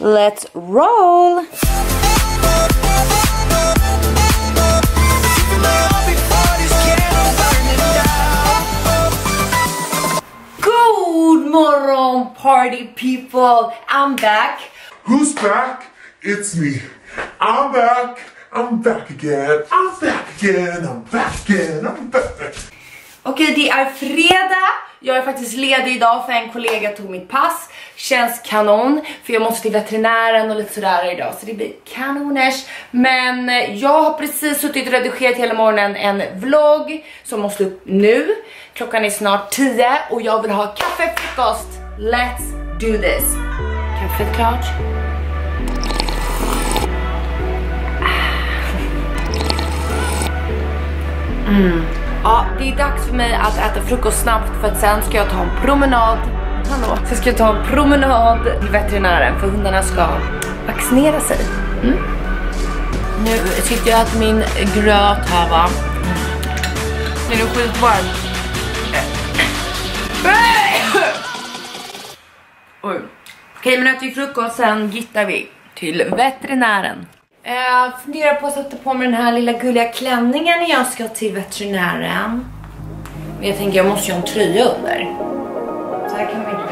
Let's roll! Good morgon party people! I'm back! Who's back? It's me. I'm back. I'm back again. I'm back again. I'm back again. I'm back. Okej, det är fredag. Jag är faktiskt ledig idag för en kollega tog mitt pass. Känns kanon, för jag måste till veterinären och lite sådär idag, så det blir kanoners. Men eh, jag har precis suttit och redigerat hela morgonen en vlogg som måste upp nu. Klockan är snart 10 och jag vill ha kaffefrukost. Let's do this. Kaffet klart. Ah. Mm. Ja, det är dags för mig att äta frukost snabbt för att sen ska jag ta en promenad. Hallå? Sen ska jag ta en promenad till veterinären för hundarna ska vaccinera sig. Mm. Nu sitter jag och äter min gröt här va. Den är skitvarm. Oj. Okej, men äter vi frukost sen gittar vi till veterinären. Jag uh, funderar på att sätta på mig den här lilla gulliga klänningen när jag ska till veterinären. Men jag tänker jag måste ju ha en tröja under. Så här kan man inte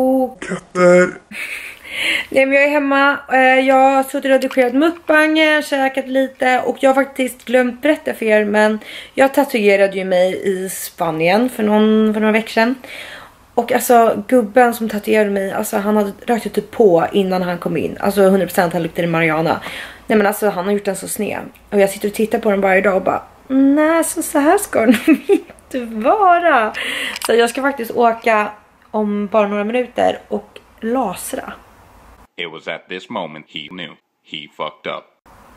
Katter! Nej men jag är hemma, eh, jag har suttit och redigerat mukbangen, käkat lite och jag har faktiskt glömt berätta för er men jag tatuerade ju mig i Spanien för, någon, för några veckor sedan. Och alltså gubben som tatuerade mig, alltså han hade rökt typ på innan han kom in. Alltså 100% han luktade marijuana. Nej men alltså han har gjort den så sned. Och jag sitter och tittar på den varje dag och bara nej så, så här ska den inte vara. Så jag ska faktiskt åka om bara några minuter och lasra. It was at this moment he knew he fucked up.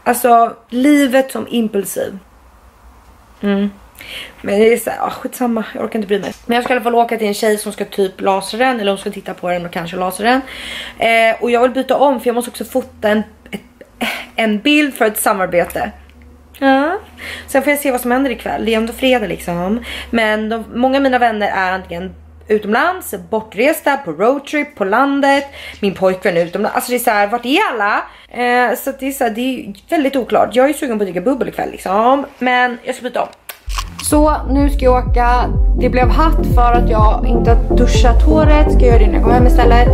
Alltså livet som impulsiv. Mm. Men det är såhär, ah, skitsamma, jag orkar inte bry mig. Men jag ska i alla fall åka till en tjej som ska typ lasra den eller hon ska titta på den och kanske lasra den. Eh, och jag vill byta om för jag måste också fota en, ett, en bild för ett samarbete. Ja. Sen får jag se vad som händer ikväll. Det är ändå fredag liksom. Men de, många av mina vänner är antingen utomlands, bortresta, på roadtrip, på landet, min pojkvän är utomlands. Alltså det är såhär, vart är alla? Eh, så det är, så här, det är väldigt oklart. Jag är sugen på att dricka bubbel ikväll liksom. Men jag ska byta om. Så nu ska jag åka. Det blev hatt för att jag inte har duschat håret. Ska jag göra det när jag kommer hem istället.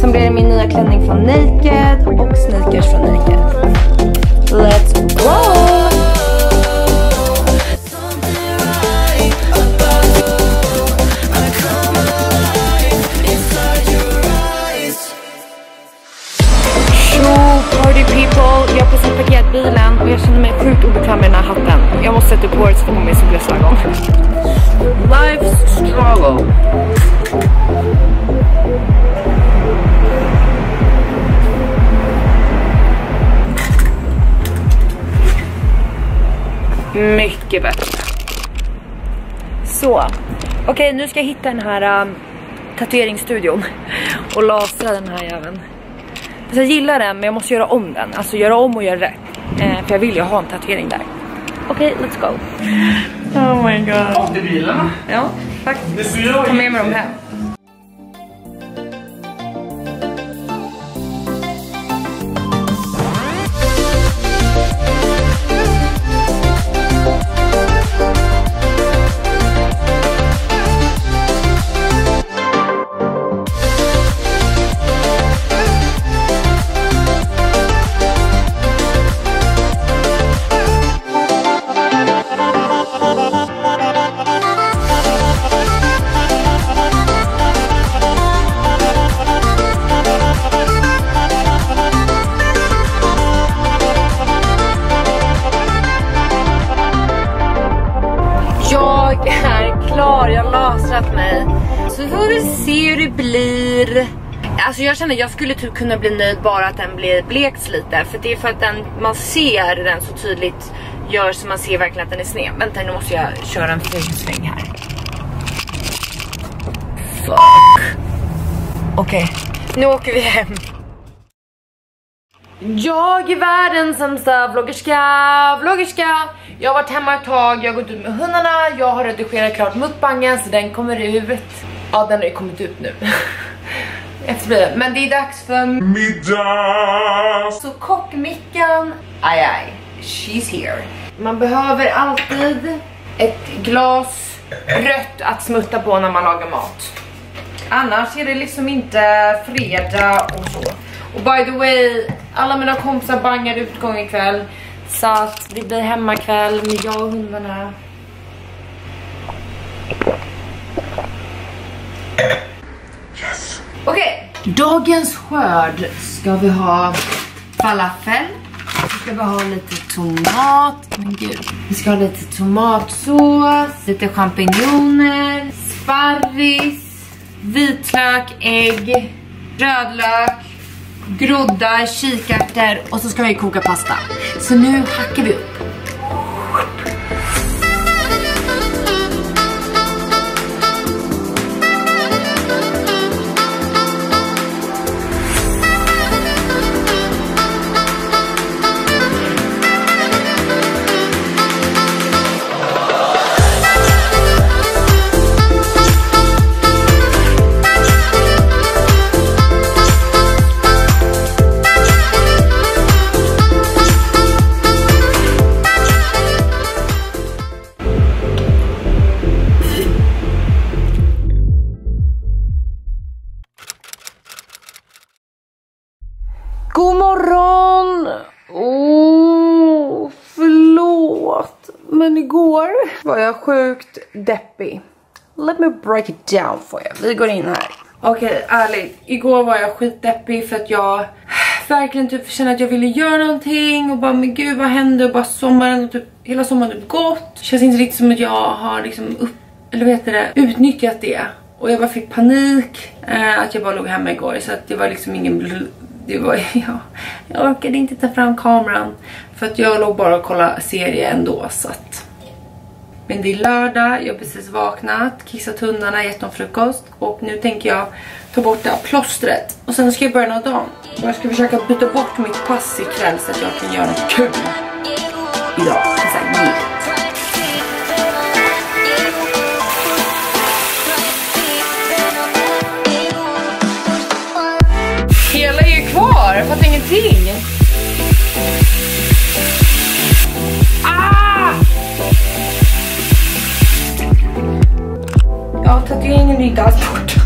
Sen blir det min nya klänning från Naked och sneakers från Naked. Let's go! Mycket bättre. Så, okej okay, nu ska jag hitta den här um, tatueringsstudion och lasra den här jäveln. Alltså jag gillar den men jag måste göra om den. Alltså göra om och göra rätt. Eh, för jag vill ju ha en tatuering där. Okej, okay, let's go. Oh my god. Åkte till bilarna? Ja, faktiskt. Ta med mig dem hem. jag är klar, jag har lasrat mig. Så får vi se hur det blir. Alltså jag känner att jag skulle typ kunna bli nöjd bara att den blir blekt lite. För det är för att den, man ser den så tydligt gör så man ser verkligen att den är sned. Vänta nu måste jag köra en flygsväng här. Fuck. Okej, okay. nu åker vi hem. Jag är världens sämsta vloggerska, vloggerska. Jag har varit hemma ett tag, jag har gått ut med hundarna, jag har redigerat klart mukbangen så den kommer ut. Ja, den har ju kommit ut nu. Efter Men det är dags för Middag! så kockmickan. Aj aj, she's here. Man behöver alltid ett glas rött att smutta på när man lagar mat. Annars är det liksom inte fredag och så. Och by the way, alla mina kompisar bangar utgång ikväll. Så att det blir hemmakväll med jag och hundarna. Yes! Okej, dagens skörd ska vi ha falafel. Så ska vi ha lite tomat, men gud. Vi ska ha lite tomatsås, lite champinjoner, sparris, vitlök, ägg, rödlök, groddar, kikärtor och så ska vi koka pasta. Så nu hackar vi upp. Men igår var jag sjukt deppig. Let me break it down for you. Vi går in här. Okej, okay, ärligt. Igår var jag skitdeppig för att jag verkligen typ kände att jag ville göra någonting och bara men gud vad hände och bara sommaren och typ hela sommaren typ gått. Känns inte riktigt som att jag har liksom upp, eller vad heter det, utnyttjat det. Och jag bara fick panik eh, att jag bara låg hemma igår så att det var liksom ingen det var, ja, jag orkade inte ta fram kameran för att jag låg bara och kollade serie ändå så att men det är lördag, jag har precis vaknat, kissat hundarna, gett dem frukost och nu tänker jag ta bort det här plåstret. Och sen ska jag börja någon dag. Och jag ska försöka byta bort mitt pass ikväll så att jag kan göra något kul. Idag. Så här, har? jag fattar ingenting. Ah! Ja, tatueringen är inte alls borta.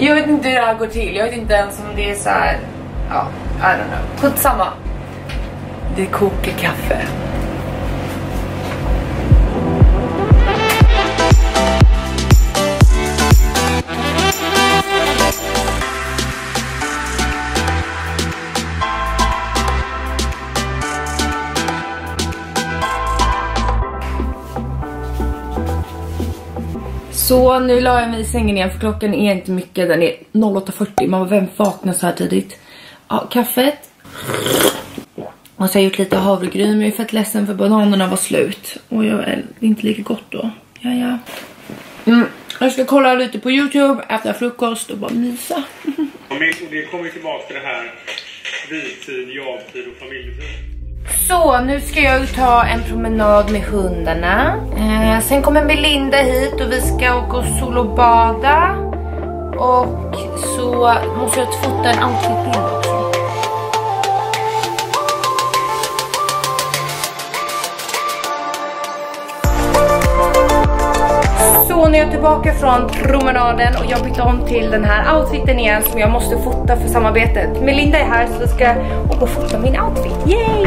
Jag vet inte hur det här går till. Jag vet inte ens om det är så här. Ja, I don't know. Skitsamma. Det kokar kaffe. Så nu la jag mig i sängen igen för klockan är inte mycket, den är 08.40. Man vem vaknar så här tidigt? Ja, kaffet. Och så har jag gjort lite havregryn men jag är fett ledsen för bananerna var slut. Och jag är inte lika gott då. Ja, ja. Mm. Jag ska kolla lite på Youtube, äta frukost och bara mysa. Vi kommer tillbaka till det här fritid, jobtid och familjetid. Så nu ska jag ta en promenad med hundarna. Eh, sen kommer Melinda hit och vi ska åka och solobada. Och så måste jag fota en outfitbild nu är jag tillbaka från promenaden och jag bytte om till den här outfiten igen som jag måste fota för samarbetet. Melinda är här så jag ska åka och fota min outfit. Yay!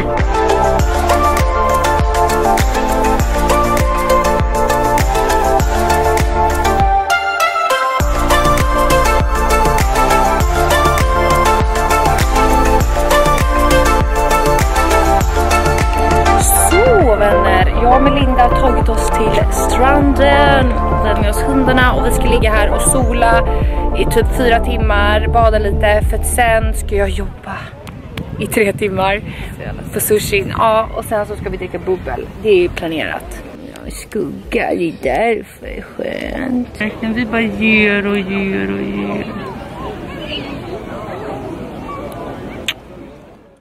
Så vänner, jag och Melinda har tagit oss till stranden. Vi har med oss hundarna och vi ska ligga här och sola i typ fyra timmar, bada lite för att sen ska jag jobba i tre timmar på sushin. Ja, och sen så ska vi dricka bubbel. Det är planerat. Skugga, det är därför skönt. Verkligen, vi bara ger och ger och ger.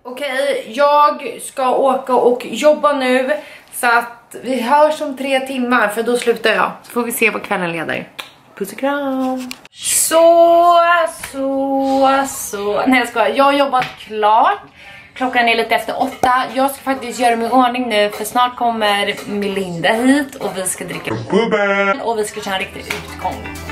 Okej, jag ska åka och jobba nu så att vi hörs om tre timmar för då slutar jag. Så får vi se vad kvällen leder. Puss och kram! Så, så, så. Nej jag skojar, jag har jobbat klart. Klockan är lite efter åtta. Jag ska faktiskt göra mig i ordning nu för snart kommer Melinda hit och vi ska dricka Bubbel! och vi ska köra en riktig utgång.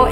Och